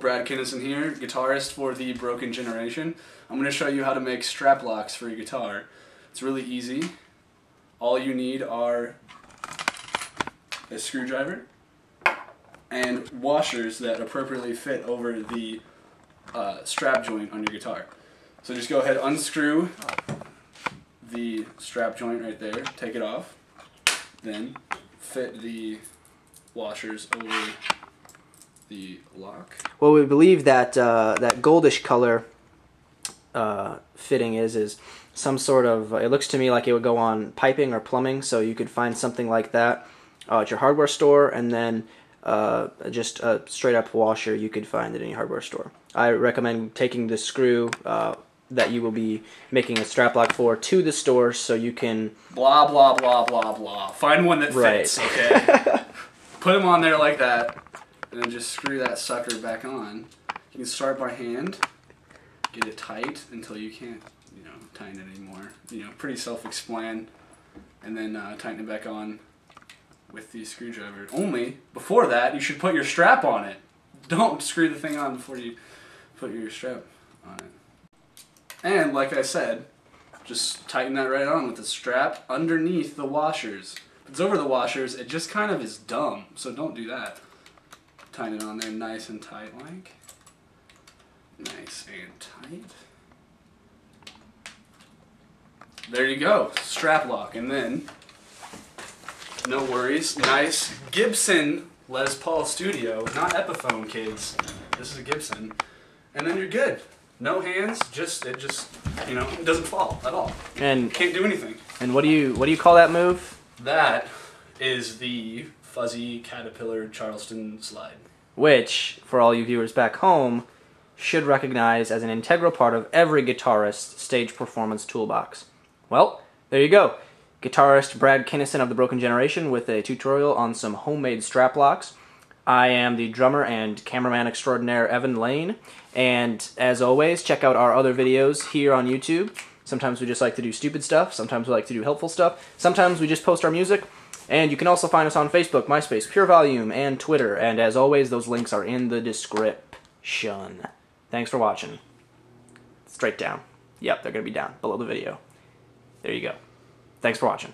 Brad Kinnison here, guitarist for the Broken Generation. I'm going to show you how to make strap locks for your guitar. It's really easy. All you need are a screwdriver and washers that appropriately fit over the uh, strap joint on your guitar. So just go ahead, unscrew the strap joint right there, take it off, then fit the washers over the lock. Well, we believe that uh, that goldish color uh, fitting is is some sort of. It looks to me like it would go on piping or plumbing, so you could find something like that uh, at your hardware store, and then uh, just a straight up washer you could find at any hardware store. I recommend taking the screw uh, that you will be making a strap lock for to the store so you can blah blah blah blah blah. Find one that fits. Okay. Put them on there like that, and then just screw that sucker back on. You can start by hand, get it tight until you can't, you know, tighten it anymore. You know, pretty self-explan, and then uh, tighten it back on with the screwdriver. Only before that, you should put your strap on it. Don't screw the thing on before you put your strap on it. And like I said, just tighten that right on with the strap underneath the washers. If it's over the washers, it just kind of is dumb, so don't do that. Tighten it on there nice and tight like. Nice and tight. There you go, strap lock. And then, no worries, nice Gibson Les Paul Studio, not Epiphone kids. This is a Gibson. And then you're good no hands, just it just you know it doesn't fall at all. And can't do anything. And what do you what do you call that move? That is the fuzzy caterpillar Charleston slide. Which, for all you viewers back home, should recognize as an integral part of every guitarist's stage performance toolbox. Well, there you go. Guitarist Brad Kinnison of the Broken Generation with a tutorial on some homemade strap locks. I am the drummer and cameraman extraordinaire Evan Lane, and as always, check out our other videos here on YouTube. Sometimes we just like to do stupid stuff, sometimes we like to do helpful stuff, sometimes we just post our music, and you can also find us on Facebook, MySpace, Pure Volume, and Twitter, and as always, those links are in the description. Thanks for watching. Straight down. Yep, they're going to be down below the video. There you go. Thanks for watching.